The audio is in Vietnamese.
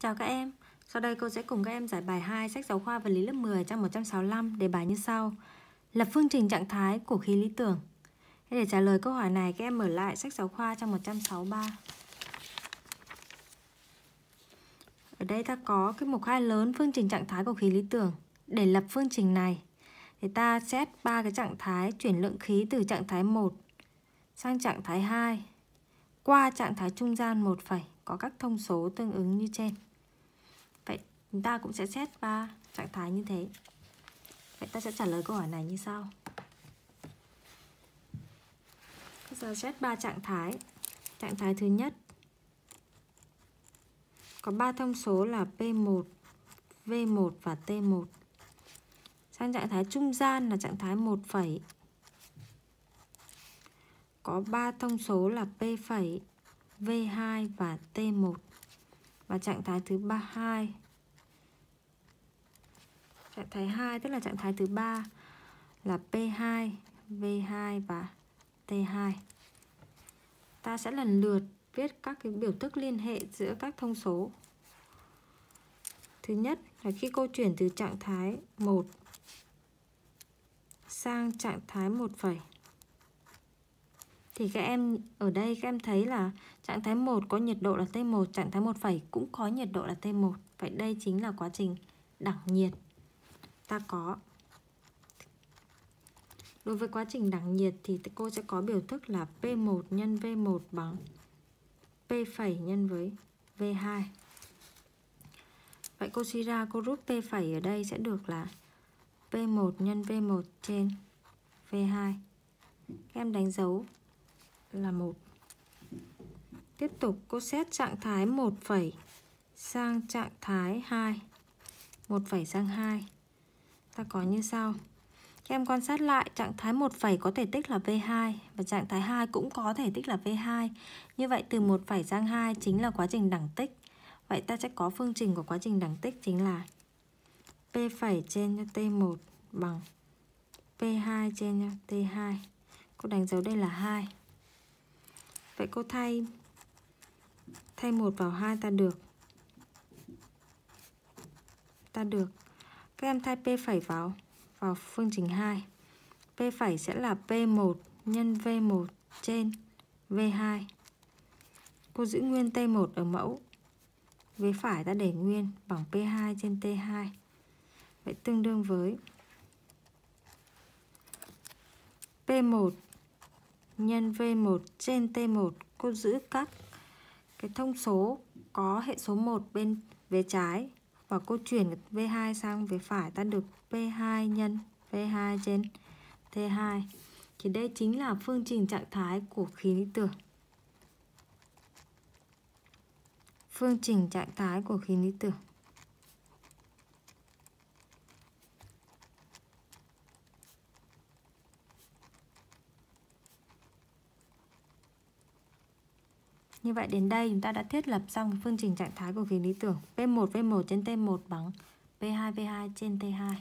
Chào các em, sau đây cô sẽ cùng các em giải bài 2 sách giáo khoa vật lý lớp 10 trang 165 đề bài như sau. Lập phương trình trạng thái của khí lý tưởng. Để trả lời câu hỏi này, các em mở lại sách giáo khoa trang 163. Ở đây ta có cái mục hai lớn phương trình trạng thái của khí lý tưởng. Để lập phương trình này, thì ta xét ba cái trạng thái chuyển lượng khí từ trạng thái 1 sang trạng thái 2 qua trạng thái trung gian 1 phẩy có các thông số tương ứng như trên. Chúng ta cũng sẽ xét ba trạng thái như thế. Vậy ta sẽ trả lời câu hỏi này như sau. Giờ xét ba trạng thái. Trạng thái thứ nhất có ba thông số là P1, V1 và T1. Sang trạng thái trung gian là trạng thái 1 phẩy có ba thông số là P phẩy, V2 và T1 và trạng thái thứ ba hai trạng thái 2 tức là trạng thái thứ ba là P2, V2 và T2. Ta sẽ lần lượt viết các cái biểu thức liên hệ giữa các thông số. Thứ nhất là khi cô chuyển từ trạng thái 1 sang trạng thái 1 phẩy thì các em ở đây các em thấy là trạng thái 1 có nhiệt độ là T1, trạng thái 1 phẩy cũng có nhiệt độ là T1. Vậy đây chính là quá trình đẳng nhiệt. Ta có Đối với quá trình đẳng nhiệt thì cô sẽ có biểu thức là P1 nhân V1 bằng P phẩy nhân với V2. Vậy cô suy ra cô rút P phẩy ở đây sẽ được là P1 nhân V1 trên V2. Các em đánh dấu là 1. Tiếp tục, cô xét trạng thái 1 phẩy sang trạng thái 2 1 phẩy sang 2 Ta có như sau. Các em quan sát lại, trạng thái 1 phẩy có thể tích là V2 Và trạng thái 2 cũng có thể tích là V2 Như vậy từ 1 phẩy sang 2 chính là quá trình đẳng tích. Vậy ta sẽ có phương trình của quá trình đẳng tích chính là P phẩy trên cho T1 bằng P2 trên cho T2 Cô đánh dấu đây là 2 Vậy cô thay Thay 1 vào 2 ta được. Ta được các em thay P phẩy vào Vào phương trình 2 P phẩy sẽ là P1 nhân V1 trên V2 Cô giữ nguyên T1 ở mẫu. Với phải ta để nguyên bằng P2 trên T2 Vậy tương đương với P1 nhân V1 trên T1 cô giữ các cái thông số có hệ số 1 bên vế trái và cô chuyển V2 sang về phải, ta được P2 nhân V2 trên T2 thì đây chính là phương trình trạng thái của khí lý tưởng. Phương trình trạng thái của khí lý tưởng. Như vậy đến đây chúng ta đã thiết lập xong phương trình trạng thái của khí lý tưởng P1 V1 trên T1 bằng P2 V2 trên T2